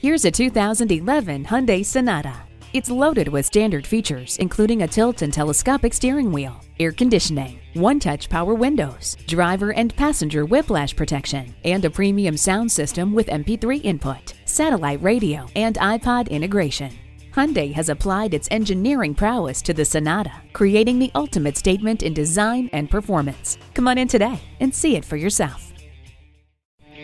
Here's a 2011 Hyundai Sonata. It's loaded with standard features, including a tilt and telescopic steering wheel, air conditioning, one-touch power windows, driver and passenger whiplash protection, and a premium sound system with MP3 input, satellite radio, and iPod integration. Hyundai has applied its engineering prowess to the Sonata, creating the ultimate statement in design and performance. Come on in today and see it for yourself.